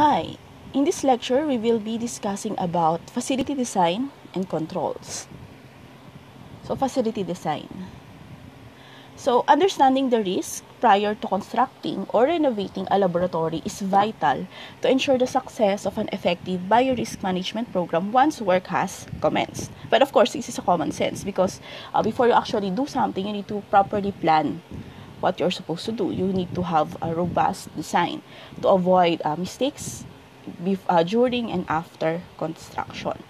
Hi, in this lecture we will be discussing about facility design and controls. So facility design. So understanding the risk prior to constructing or renovating a laboratory is vital to ensure the success of an effective biorisk management program once work has commenced. But of course, this is a common sense because uh, before you actually do something, you need to properly plan what you're supposed to do. You need to have a robust design to avoid uh, mistakes bef- uh, during and after construction.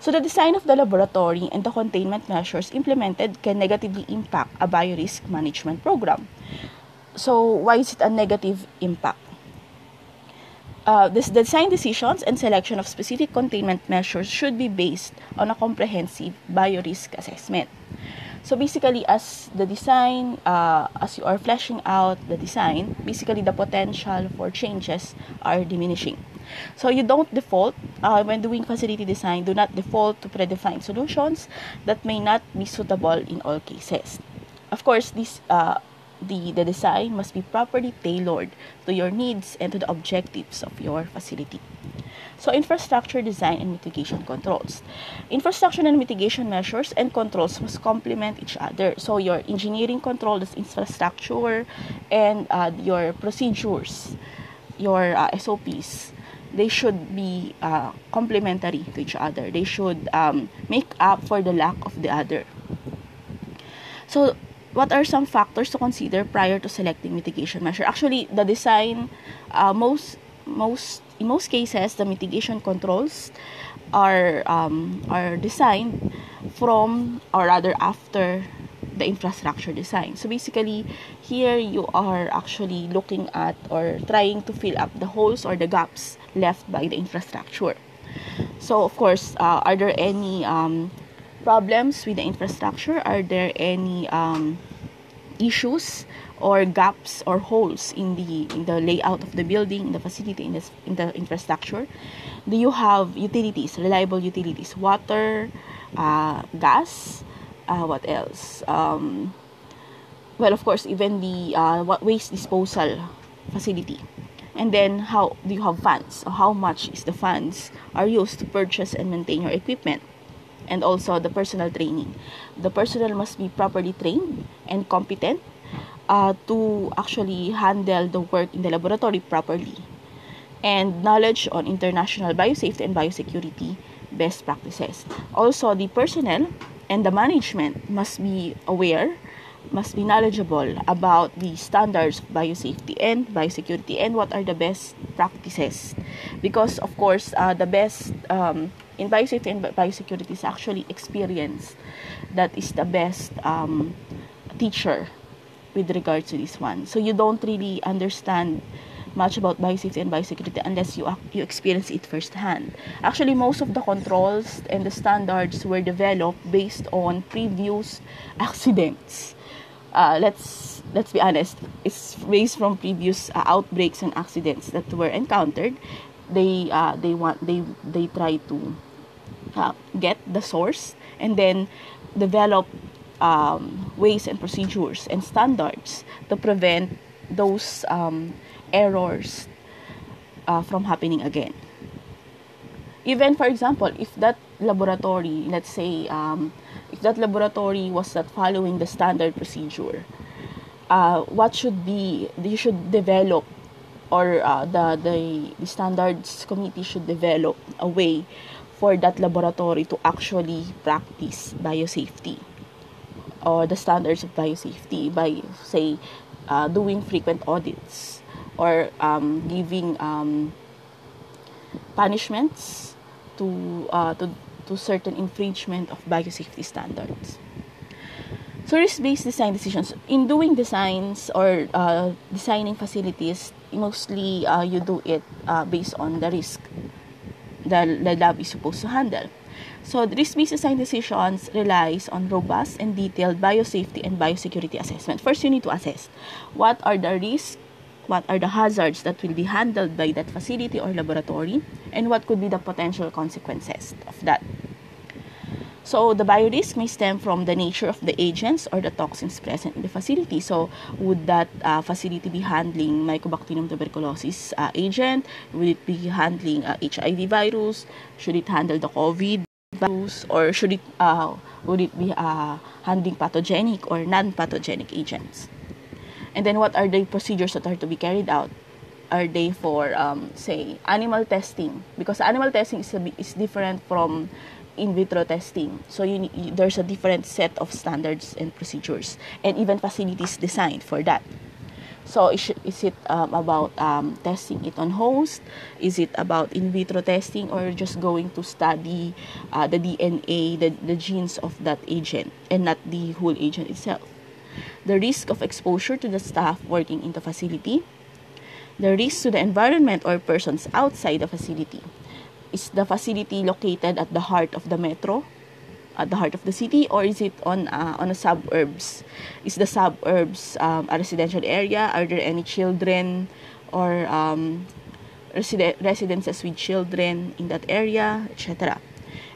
So the design of the laboratory and the containment measures implemented can negatively impact a biorisk management program. So why is it a negative impact? Uh, this design decisions and selection of specific containment measures should be based on a comprehensive biorisk assessment. So basically, as the design, uh, as you are fleshing out the design, basically the potential for changes are diminishing. So you don't default uh, when doing facility design. Do not default to predefined solutions that may not be suitable in all cases. Of course, this uh, the the design must be properly tailored to your needs and to the objectives of your facility. So, infrastructure design and mitigation controls. Infrastructure and mitigation measures and controls must complement each other. So, your engineering control, infrastructure, and uh, your procedures, your uh, SOPs, they should be uh, complementary to each other. They should um, make up for the lack of the other. So, what are some factors to consider prior to selecting mitigation measure? Actually, the design, uh, most most in most cases, the mitigation controls are um, are designed from or rather after the infrastructure design. So basically, here you are actually looking at or trying to fill up the holes or the gaps left by the infrastructure. So of course, uh, are there any um, problems with the infrastructure? Are there any um, issues or gaps or holes in the in the layout of the building, in the facility, in the in the infrastructure? Do you have utilities, reliable utilities, water, uh, gas? Uh, what else? Um, well, of course, even the uh, waste disposal facility. And then, how do you have funds? How much is the funds are used to purchase and maintain your equipment? and also the personal training. The personnel must be properly trained and competent uh, to actually handle the work in the laboratory properly. And knowledge on international biosafety and biosecurity best practices. Also, the personnel and the management must be aware, must be knowledgeable about the standards of biosafety and biosecurity and what are the best practices. Because, of course, uh, the best um, in biosafety and biosecurity is actually experience that is the best um, teacher with regard to this one. So you don't really understand much about biosafety and biosecurity unless you you experience it firsthand. Actually, most of the controls and the standards were developed based on previous accidents. Uh, let's let's be honest. It's based from previous uh, outbreaks and accidents that were encountered. They uh, they want they they try to uh, get the source and then develop um, ways and procedures and standards to prevent those um, errors uh, from happening again. Even, for example, if that laboratory, let's say, um, if that laboratory was not following the standard procedure, uh, what should be, you should develop, or uh, the, the, the standards committee should develop a way for that laboratory to actually practice biosafety or the standards of biosafety by, say, uh, doing frequent audits or um, giving um, punishments to, uh, to, to certain infringement of biosafety standards. So risk-based design decisions. In doing designs or uh, designing facilities, mostly uh, you do it uh, based on the risk the, the lab is supposed to handle. So, risk-based design decisions relies on robust and detailed biosafety and biosecurity assessment. First, you need to assess what are the risks, what are the hazards that will be handled by that facility or laboratory, and what could be the potential consequences of that. So the biorisk may stem from the nature of the agents or the toxins present in the facility. So would that uh, facility be handling Mycobacterium tuberculosis uh, agent? Would it be handling uh, HIV virus? Should it handle the COVID virus? Or should it uh, would it be uh, handling pathogenic or non-pathogenic agents? And then what are the procedures that are to be carried out? Are they for um, say animal testing? Because animal testing is, a, is different from in vitro testing. So you, there's a different set of standards and procedures, and even facilities designed for that. So is, is it um, about um, testing it on host? Is it about in vitro testing, or just going to study uh, the DNA, the, the genes of that agent, and not the whole agent itself? The risk of exposure to the staff working in the facility. The risk to the environment or persons outside the facility is the facility located at the heart of the metro, at the heart of the city, or is it on uh, on a suburbs? Is the suburbs um, a residential area? Are there any children or um, residen- residences with children in that area, etc.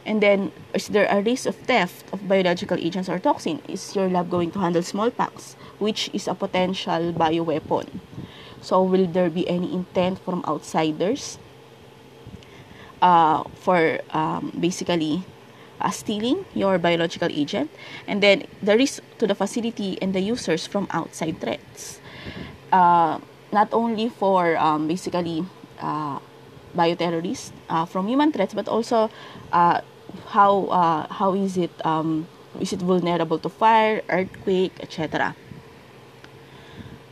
And then, is there a risk of theft of biological agents or toxin? Is your lab going to handle smallpox, which is a potential bioweapon? So, will there be any intent from outsiders uh, for um, basically uh, stealing your biological agent, and then the risk to the facility and the users from outside threats. Uh, not only for um, basically uh, bioterrorists uh, from human threats, but also uh, how uh, how is it um, is it vulnerable to fire, earthquake, etc.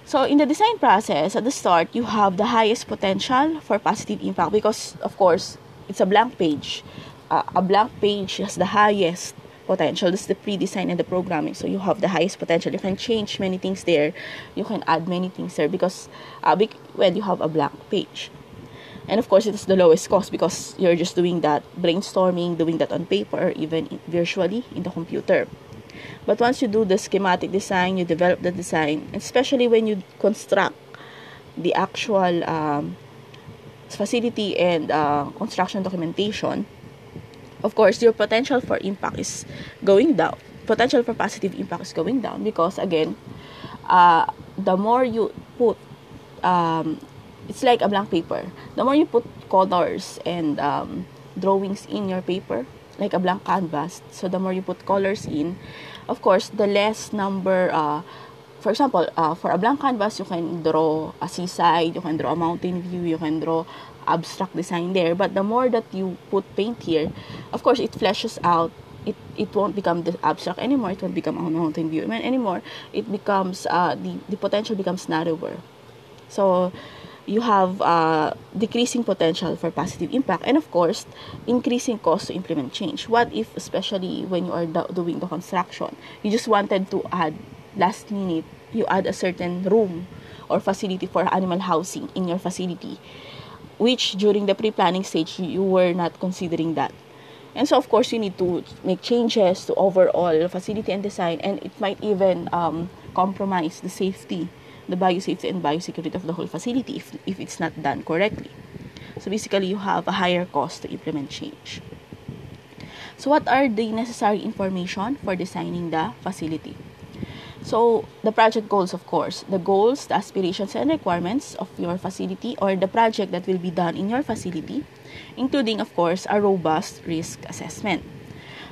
So in the design process, at the start, you have the highest potential for positive impact because, of course, it's a blank page. Uh, a blank page has the highest potential. This is the pre-design and the programming. So you have the highest potential. You can change many things there. You can add many things there because, uh, well, you have a blank page. And of course, it is the lowest cost because you're just doing that brainstorming, doing that on paper, even virtually in the computer. But once you do the schematic design, you develop the design, especially when you construct the actual um, facility and uh, construction documentation, of course, your potential for impact is going down. Potential for positive impact is going down because, again, uh, the more you put, um, it's like a blank paper. The more you put colors and um, drawings in your paper, like a blank canvas, so the more you put colors in, of course, the less number. Uh, for example, uh, for a blank canvas, you can draw a seaside, you can draw a mountain view, you can draw abstract design there. But the more that you put paint here, of course, it fleshes out. It, it won't become the abstract anymore. It won't become a mountain view anymore. It becomes, uh, the, the potential becomes narrower. So, you have uh, decreasing potential for positive impact and of course increasing cost to implement change what if especially when you are do- doing the construction you just wanted to add last minute you add a certain room or facility for animal housing in your facility which during the pre-planning stage you were not considering that. And so of course you need to make changes to overall facility and design and it might even um, compromise the safety the biosafety and biosecurity of the whole facility if, if it's not done correctly. So basically you have a higher cost to implement change. So what are the necessary information for designing the facility so, the project goals, of course, the goals, the aspirations, and requirements of your facility or the project that will be done in your facility, including, of course, a robust risk assessment.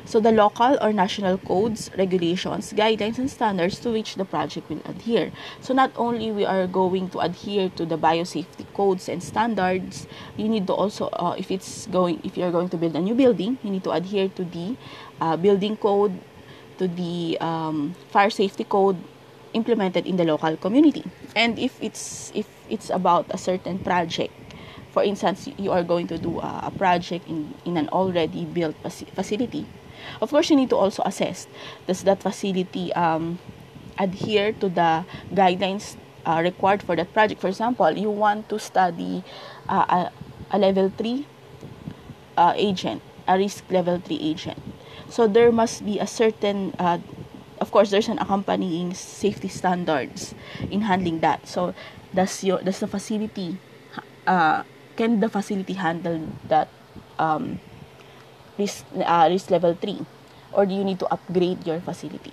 So, the local or national codes, regulations, guidelines, and standards to which the project will adhere. So, not only we are going to adhere to the biosafety codes and standards, you need to also, uh, if it's going, if you're going to build a new building, you need to adhere to the uh, building code, to the um, fire safety code implemented in the local community. And if it's if it's about a certain project, for instance, you are going to do a, a project in, in an already built facility, of course you need to also assess does that facility um, adhere to the guidelines uh, required for that project. For example, you want to study uh, a, a level 3 uh, agent, a risk level 3 agent so there must be a certain, uh, of course, there's an accompanying safety standards in handling that. So does your does the facility, uh, can the facility handle that um, risk uh, risk level three? or do you need to upgrade your facility?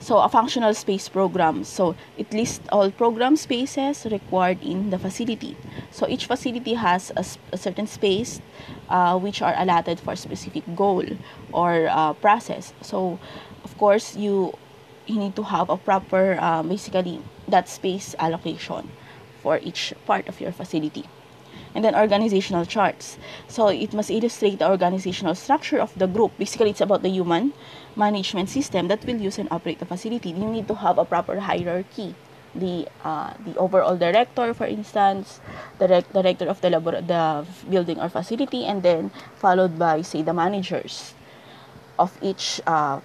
So, a functional space program. So, it lists all program spaces required in the facility. So, each facility has a, a certain space uh, which are allotted for a specific goal or uh, process. So, of course, you you need to have a proper, uh, basically, that space allocation for each part of your facility and then organizational charts. So it must illustrate the organizational structure of the group. Basically, it's about the human management system that will use and operate the facility. You need to have a proper hierarchy. The uh, the overall director, for instance, the direct, director of the labor- the building or facility, and then followed by say the managers of each uh,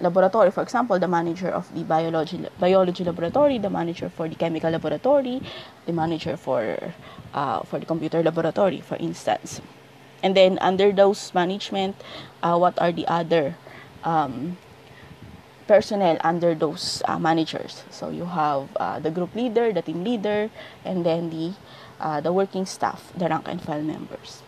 laboratory. For example, the manager of the biology biology laboratory, the manager for the chemical laboratory, the manager for uh, for the computer laboratory, for instance. And then under those management, uh, what are the other um, personnel under those uh, managers? So you have uh, the group leader, the team leader, and then the uh, the working staff, the rank and file members.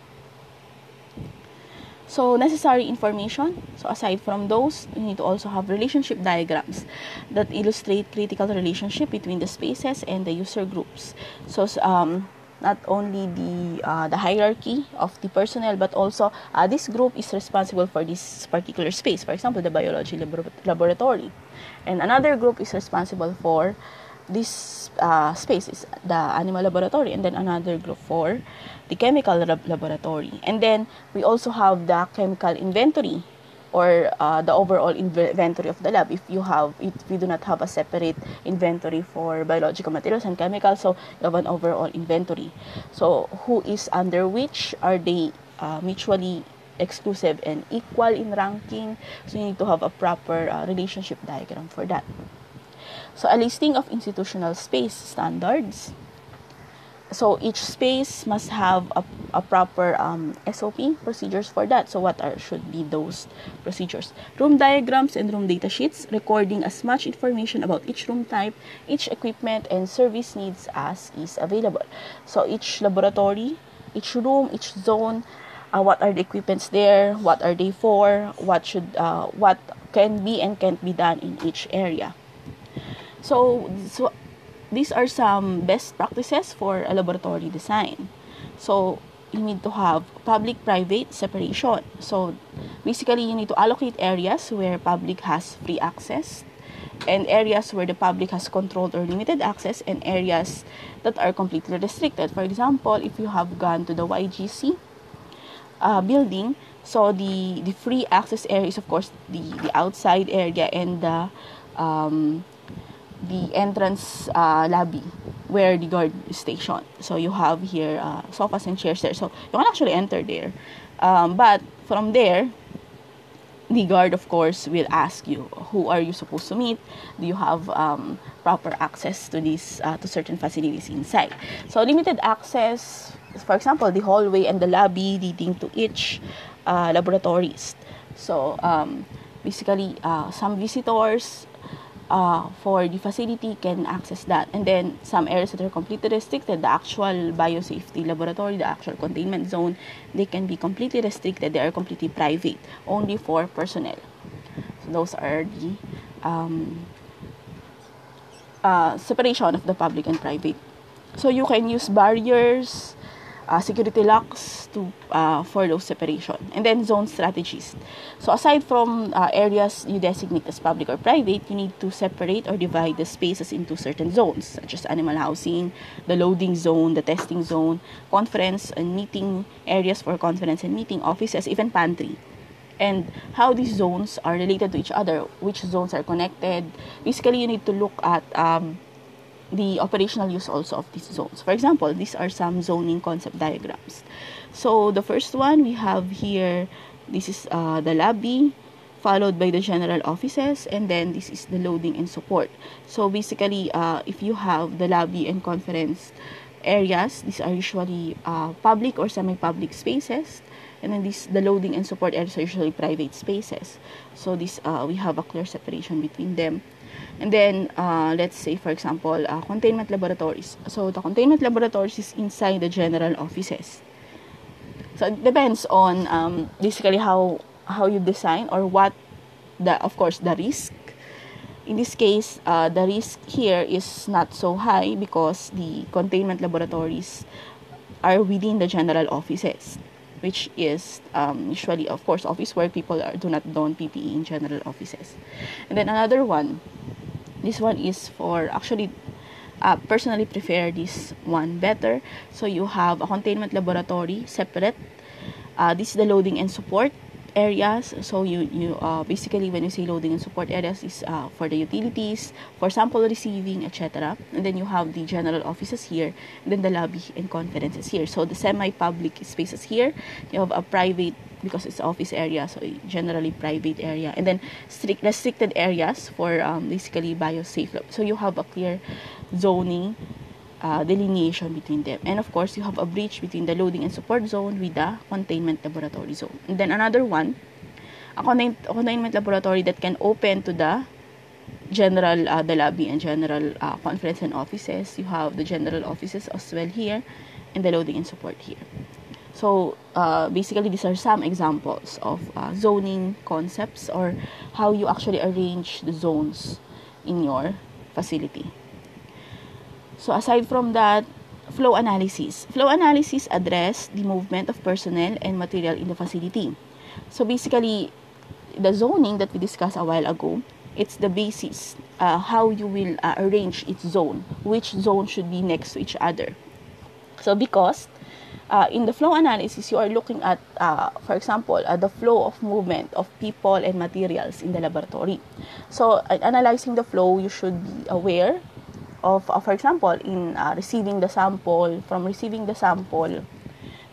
So, necessary information. So, aside from those, you need to also have relationship diagrams that illustrate critical relationship between the spaces and the user groups. So, um, not only the uh, the hierarchy of the personnel, but also uh, this group is responsible for this particular space. For example, the biology lab- laboratory, and another group is responsible for this uh, space is the animal laboratory and then another group for the chemical lab- laboratory. And then we also have the chemical inventory or uh, the overall inventory of the lab if you have if we do not have a separate inventory for biological materials and chemicals so you have an overall inventory. So who is under which? Are they uh, mutually exclusive and equal in ranking? So you need to have a proper uh, relationship diagram for that. So, a listing of institutional space standards. So, each space must have a, a proper um, SOP procedures for that. So, what are should be those procedures? Room diagrams and room data sheets recording as much information about each room type, each equipment, and service needs as is available. So, each laboratory, each room, each zone, uh, what are the equipments there, what are they for, what should, uh, what can be and can't be done in each area. So, so these are some best practices for a laboratory design. So, you need to have public-private separation. So, basically, you need to allocate areas where public has free access and areas where the public has controlled or limited access and areas that are completely restricted. For example, if you have gone to the YGC uh, building, so the, the free access area is, of course, the, the outside area and the um, the entrance uh, lobby where the guard is stationed. So you have here uh, sofas and chairs there. So you can actually enter there. Um, but from there, the guard, of course, will ask you who are you supposed to meet. Do you have um, proper access to these uh, to certain facilities inside? So limited access, for example, the hallway and the lobby leading to each uh, laboratories. So um, basically, uh, some visitors uh, for the facility can access that. And then some areas that are completely restricted, the actual biosafety laboratory, the actual containment zone, they can be completely restricted. They are completely private, only for personnel. So those are the um, uh, separation of the public and private. So you can use barriers, uh, security locks to uh, for those separation. And then zone strategies so aside from uh, areas you designate as public or private you need to separate or divide the spaces into certain zones such as animal housing the loading zone the testing zone conference and meeting areas for conference and meeting offices even pantry. And how these zones are related to each other which zones are connected. Basically you need to look at um, the operational use also of these zones. For example, these are some zoning concept diagrams. So the first one we have here, this is uh, the lobby, followed by the general offices, and then this is the loading and support. So basically, uh, if you have the lobby and conference areas, these are usually uh, public or semi-public spaces. And then this, the loading and support areas are usually private spaces. So this, uh, we have a clear separation between them. And then, uh, let's say, for example, uh, containment laboratories. So, the containment laboratories is inside the general offices. So, it depends on um, basically how how you design or what the of course the risk in this case uh, the risk here is not so high because the containment laboratories are within the general offices which is um, usually of course office where people are, do not don ppe in general offices and then another one this one is for actually uh, personally prefer this one better. So you have a containment laboratory separate. Uh, this is the loading and support areas. So you you uh, basically when you say loading and support areas is uh, for the utilities for sample receiving etc and then you have the general offices here then the lobby and conferences here. So the semi-public spaces here you have a private because it's office area so generally private area. And then strict restricted areas for um, basically biosafe. So you have a clear zoning uh, delineation between them. And of course, you have a breach between the loading and support zone with the containment laboratory zone. And then another one, a containment laboratory that can open to the general, uh, the lobby and general uh, conference and offices. You have the general offices as well here and the loading and support here. So uh, basically, these are some examples of uh, zoning concepts or how you actually arrange the zones in your facility. So aside from that, flow analysis. Flow analysis address the movement of personnel and material in the facility. So basically, the zoning that we discussed a while ago, it's the basis uh, how you will uh, arrange its zone, which zone should be next to each other. So because uh, in the flow analysis, you are looking at, uh, for example, uh, the flow of movement of people and materials in the laboratory. So, analyzing the flow, you should be aware of, uh, for example, in uh, receiving the sample, from receiving the sample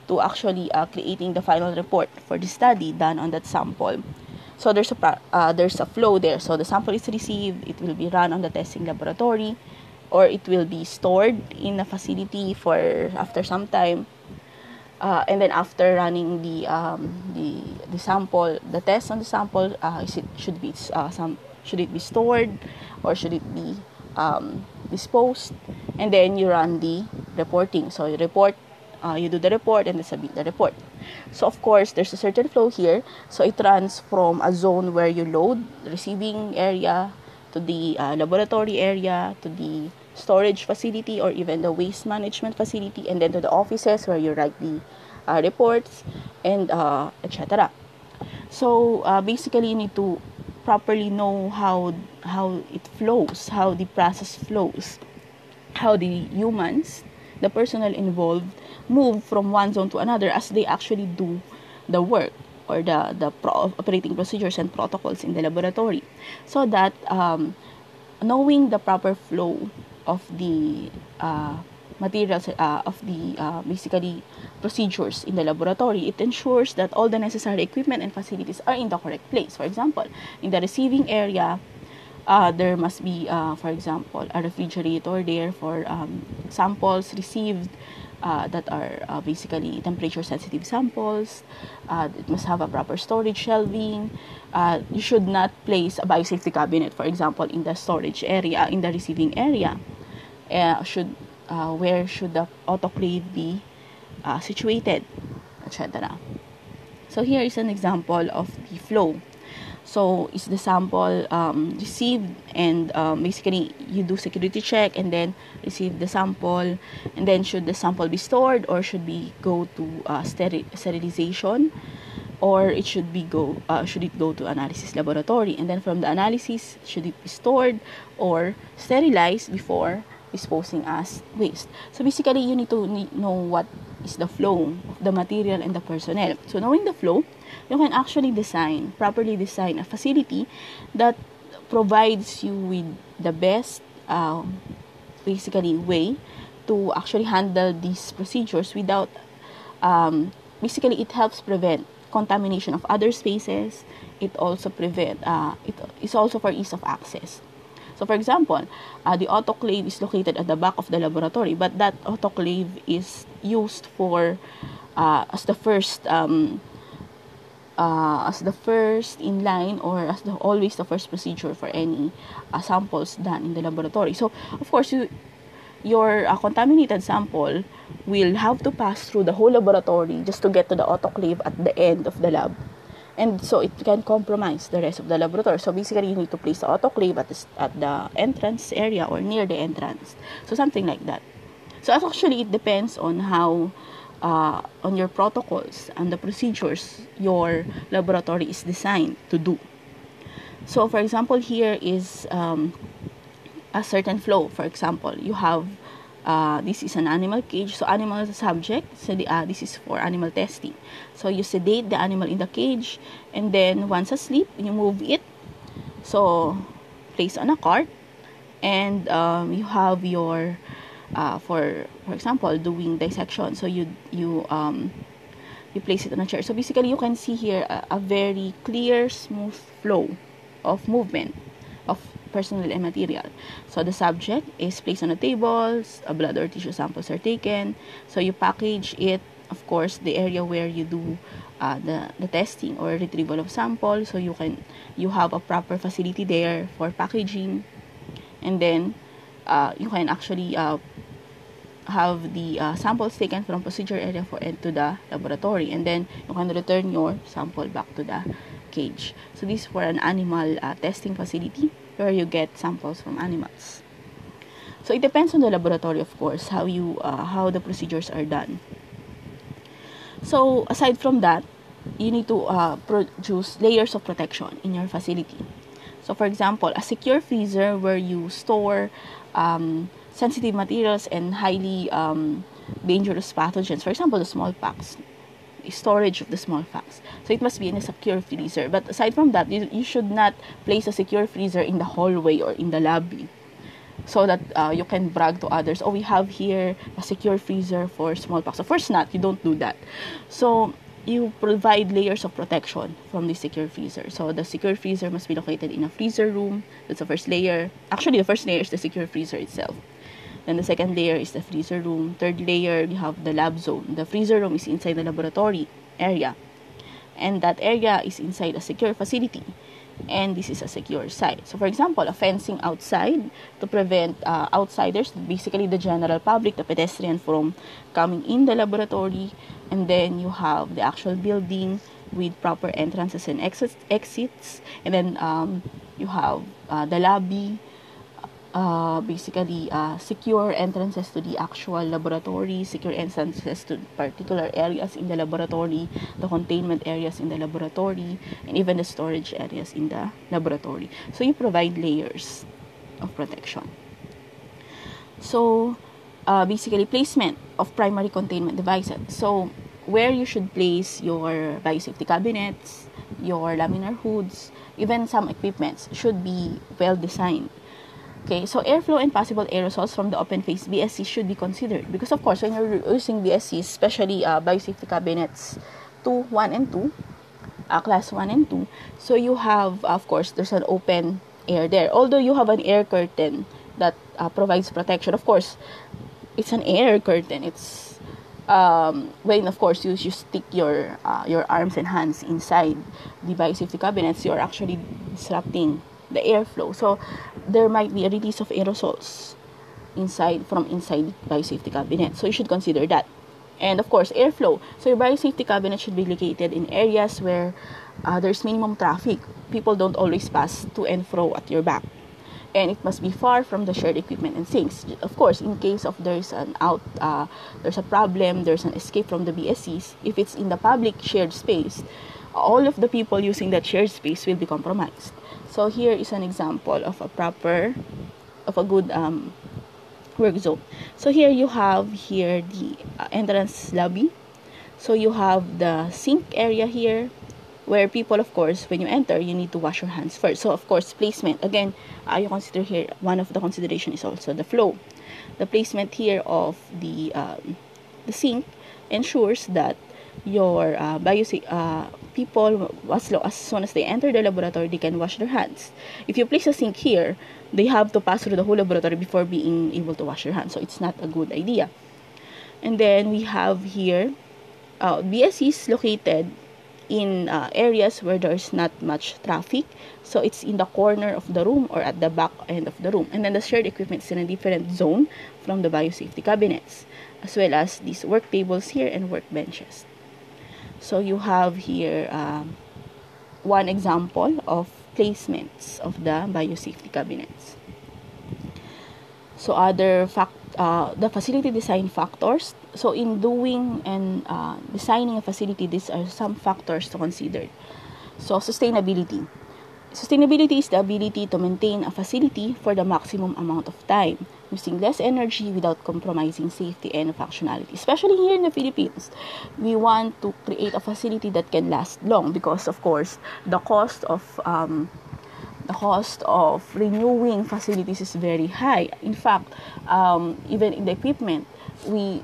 to actually uh, creating the final report for the study done on that sample. So there's a uh, there's a flow there. So the sample is received, it will be run on the testing laboratory, or it will be stored in a facility for after some time. Uh, and then after running the um, the the sample, the test on the sample, uh, it should be uh, some should it be stored or should it be um, disposed, and then you run the reporting. So you report, uh, you do the report, and then submit the report. So of course, there's a certain flow here. So it runs from a zone where you load receiving area to the uh, laboratory area to the storage facility or even the waste management facility, and then to the offices where you write the uh, reports and uh, etc. So uh, basically, you need to properly know how how it flows, how the process flows, how the humans, the personnel involved, move from one zone to another as they actually do the work or the the pro- operating procedures and protocols in the laboratory, so that um, knowing the proper flow of the uh, materials uh, of the uh, basically procedures in the laboratory, it ensures that all the necessary equipment and facilities are in the correct place. For example, in the receiving area, uh, there must be, uh, for example, a refrigerator there for um, samples received uh, that are uh, basically temperature sensitive samples. It must have a proper storage shelving. You should not place a biosafety cabinet, for example, in the storage area, in the receiving area. should uh, where should the autoclave be uh, situated, etc. So here is an example of the flow. So it's the sample um, received and um, basically you do security check and then receive the sample and then should the sample be stored or should be go to uh, steri- sterilization or it should be go uh, should it go to analysis laboratory and then from the analysis should it be stored or sterilized before disposing as waste. So basically, you need to know what is the flow of the material and the personnel. So knowing the flow, you can actually design, properly design a facility that provides you with the best, uh, basically, way to actually handle these procedures without, um, basically, it helps prevent contamination of other spaces. It also prevent, uh, it is also for ease of access. So, for example, uh, the autoclave is located at the back of the laboratory, but that autoclave is used for uh, as the first um, uh, as the first in line or as the always the first procedure for any uh, samples done in the laboratory. So, of course, you your uh, contaminated sample will have to pass through the whole laboratory just to get to the autoclave at the end of the lab and so it can compromise the rest of the laboratory. So basically, you need to place the autoclave at the, at the entrance area or near the entrance. So something like that. So actually, it depends on how, uh, on your protocols and the procedures your laboratory is designed to do. So for example, here is um, a certain flow. For example, you have uh, this is an animal cage. So animal subject. So the, uh, this is for animal testing. So you sedate the animal in the cage and then once asleep you move it. So place on a cart and um, you have your uh, for for example doing dissection. So you you um, you place it on a chair. So basically you can see here a, a very clear smooth flow of movement of personal and material. So the subject is placed on a table, blood or tissue samples are taken. So you package it, of course, the area where you do uh, the, the testing or retrieval of samples. So you can you have a proper facility there for packaging, and then uh, you can actually uh, have the uh, samples taken from procedure area for into the laboratory, and then you can return your sample back to the cage. So this is for an animal uh, testing facility where you get samples from animals. So it depends on the laboratory, of course, how you uh, how the procedures are done. So aside from that, you need to uh, produce layers of protection in your facility. So for example, a secure freezer where you store um, sensitive materials and highly um, dangerous pathogens. For example, the smallpox storage of the smallpox. So it must be in a secure freezer. But aside from that, you, you should not place a secure freezer in the hallway or in the lobby so that uh, you can brag to others, oh, we have here a secure freezer for smallpox. Of course not, you don't do that. So you provide layers of protection from the secure freezer. So the secure freezer must be located in a freezer room. That's the first layer. Actually, the first layer is the secure freezer itself. Then the second layer is the freezer room. Third layer, you have the lab zone. The freezer room is inside the laboratory area. And that area is inside a secure facility. And this is a secure site. So, for example, a fencing outside to prevent uh, outsiders, basically the general public, the pedestrian, from coming in the laboratory. And then you have the actual building with proper entrances and exits. And then um, you have uh, the lobby, uh, basically uh, secure entrances to the actual laboratory, secure entrances to particular areas in the laboratory, the containment areas in the laboratory, and even the storage areas in the laboratory. So you provide layers of protection. So uh, basically placement of primary containment devices. So where you should place your biosafety cabinets, your laminar hoods, even some equipments should be well designed Okay, so airflow and possible aerosols from the open phase BSC should be considered because of course when you're using BSC, especially uh, biosafety cabinets 2, 1 and 2, uh, class 1 and 2, so you have of course there's an open air there. Although you have an air curtain that uh, provides protection, of course it's an air curtain. It's um, when of course you, you stick your uh, your arms and hands inside the biosafety cabinets, you're actually disrupting the airflow. So there might be a release of aerosols inside from inside the biosafety cabinet. So you should consider that. And of course, airflow. So your biosafety cabinet should be located in areas where uh, there's minimum traffic. People don't always pass to and fro at your back. And it must be far from the shared equipment and sinks. Of course, in case of there's an out, uh, there's a problem, there's an escape from the BSCs. If it's in the public shared space, all of the people using that shared space will be compromised. So here is an example of a proper, of a good um, work zone. So here you have here the uh, entrance lobby. So you have the sink area here where people of course when you enter you need to wash your hands first. So of course placement again uh, you consider here one of the consideration is also the flow. The placement here of the um, the sink ensures that your uh, bio uh, people as, as soon as they enter the laboratory they can wash their hands. If you place a sink here they have to pass through the whole laboratory before being able to wash their hands. So it's not a good idea. And then we have here uh, BSC is located in uh, areas where there's not much traffic. So it's in the corner of the room or at the back end of the room. And then the shared equipment is in a different zone from the biosafety cabinets as well as these work tables here and work benches so you have here um, one example of placements of the biosafety cabinets. So other fact, uh, the facility design factors. So in doing and uh, designing a facility, these are some factors to consider. So sustainability. Sustainability is the ability to maintain a facility for the maximum amount of time, using less energy without compromising safety and functionality. Especially here in the Philippines, we want to create a facility that can last long because, of course, the cost of um, the cost of renewing facilities is very high. In fact, um, even in the equipment, we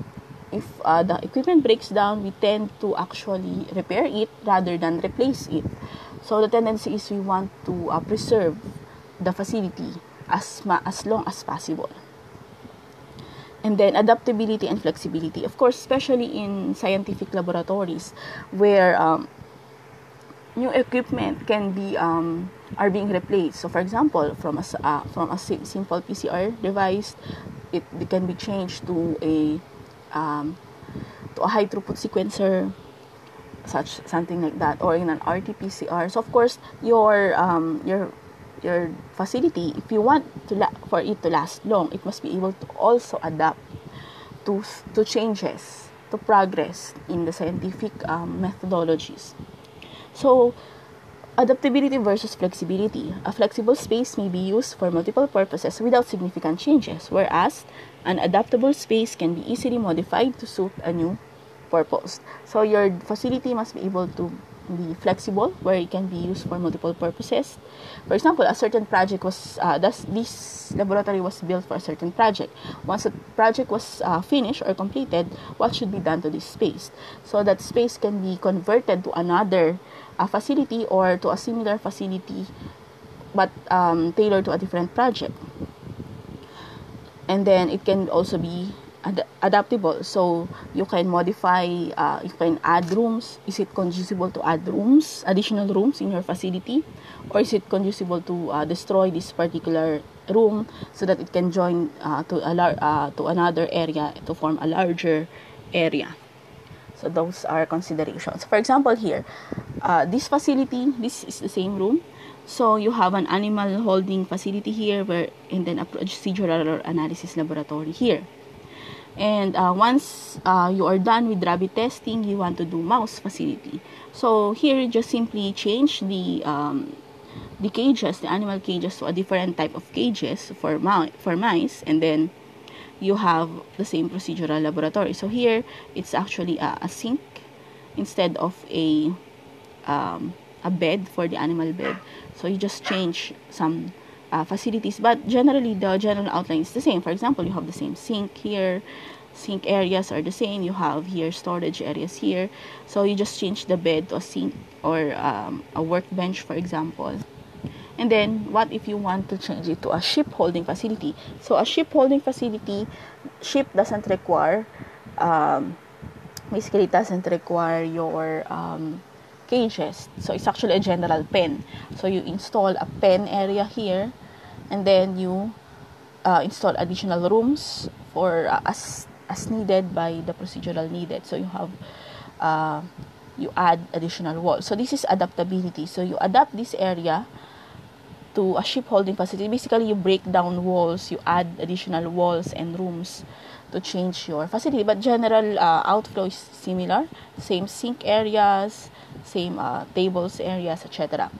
if uh, the equipment breaks down, we tend to actually repair it rather than replace it. So the tendency is we want to uh, preserve the facility as ma- as long as possible. And then adaptability and flexibility. Of course, especially in scientific laboratories where um, new equipment can be um, are being replaced. So, for example, from a uh, from a simple PCR device, it, it can be changed to a um, to a high throughput sequencer such something like that or in an RT-PCR. So of course your um, your your facility if you want to la- for it to last long it must be able to also adapt to to changes to progress in the scientific um, methodologies. So adaptability versus flexibility. A flexible space may be used for multiple purposes without significant changes, whereas an adaptable space can be easily modified to suit a new purpose. So your facility must be able to be flexible where it can be used for multiple purposes. For example, a certain project was uh, this, this laboratory was built for a certain project. Once the project was uh, finished or completed, what should be done to this space? So that space can be converted to another uh, facility or to a similar facility, but um, tailored to a different project. And then it can also be ad- adaptable. So you can modify uh, you can add rooms. Is it conducible to add rooms additional rooms in your facility? Or is it conducible to uh, destroy this particular room so that it can join uh, to a lar- uh, to another area to form a larger area? So those are considerations. For example here uh, this facility this is the same room. So you have an animal holding facility here where and then a procedural analysis laboratory here and uh, once uh, you are done with rabbit testing, you want to do mouse facility. So here, just simply change the um, the cages, the animal cages, to a different type of cages for ma- for mice, and then you have the same procedural laboratory. So here, it's actually a, a sink instead of a um, a bed for the animal bed. So you just change some uh, facilities, but generally the general outline is the same. For example, you have the same sink here, sink areas are the same. You have here storage areas here. So you just change the bed to a sink or um, a workbench, for example. And then, what if you want to change it to a ship holding facility? So a ship holding facility, ship doesn't require, um, basically it doesn't require your um, cages. So it's actually a general pen. So you install a pen area here, and then you uh, install additional rooms for uh, as as needed by the procedural needed. So you have uh, you add additional walls. So this is adaptability. So you adapt this area to a ship holding facility. Basically, you break down walls, you add additional walls and rooms to change your facility. But general uh, outflow is similar. Same sink areas, same uh, tables areas, etc.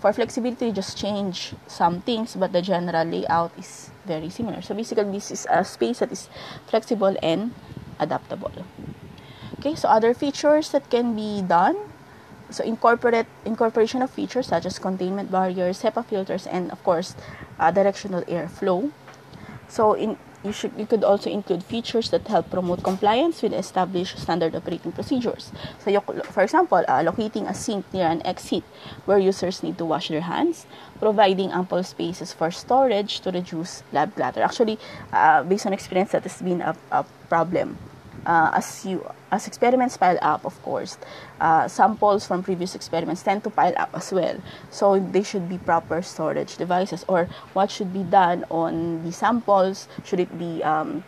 For flexibility, just change some things, but the general layout is very similar. So basically, this is a space that is flexible and adaptable. Okay, so other features that can be done. So incorporate incorporation of features such as containment barriers, HEPA filters, and of course, uh, directional air flow. So in you should you could also include features that help promote compliance with established standard operating procedures. So, you, for example, uh, locating a sink near an exit where users need to wash their hands, providing ample spaces for storage to reduce lab clutter. Actually, uh, based on experience, that has been a, a problem uh, as you as experiments pile up of course. Uh, samples from previous experiments tend to pile up as well. So they should be proper storage devices. Or what should be done on the samples should it be um,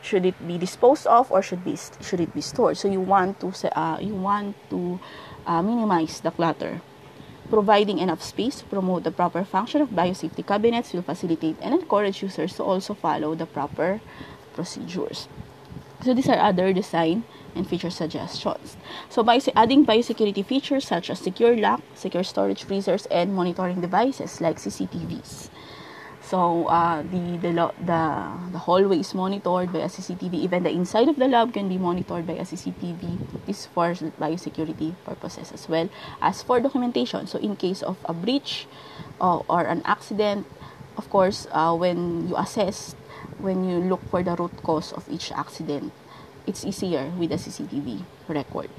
should it be disposed of or should be should it be stored? So you want to uh, you want to uh, minimize the clutter. Providing enough space to promote the proper function of biosafety cabinets will facilitate and encourage users to also follow the proper procedures. So these are other design and feature suggestions. So by adding biosecurity features such as secure lock, secure storage freezers, and monitoring devices like CCTVs. So uh, the, the the the hallway is monitored by a CCTV. Even the inside of the lab can be monitored by a CCTV. This for biosecurity purposes as well as for documentation. So in case of a breach uh, or an accident, of course, uh, when you assess, when you look for the root cause of each accident, it's easier with a CCTV record.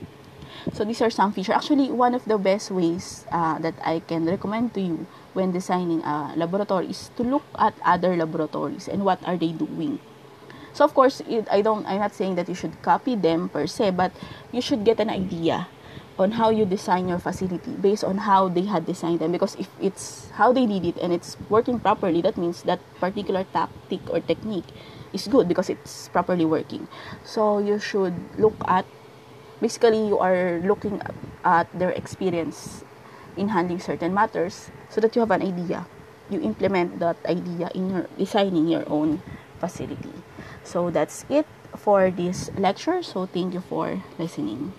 So these are some features. Actually, one of the best ways uh, that I can recommend to you when designing a laboratory is to look at other laboratories and what are they doing. So of course, it, I don't. I'm not saying that you should copy them per se, but you should get an idea on how you design your facility based on how they had designed them. Because if it's how they did it and it's working properly, that means that particular tactic or technique is good because it's properly working. So you should look at. Basically, you are looking at their experience in handling certain matters so that you have an idea. You implement that idea in your designing your own facility. So that's it for this lecture. So thank you for listening.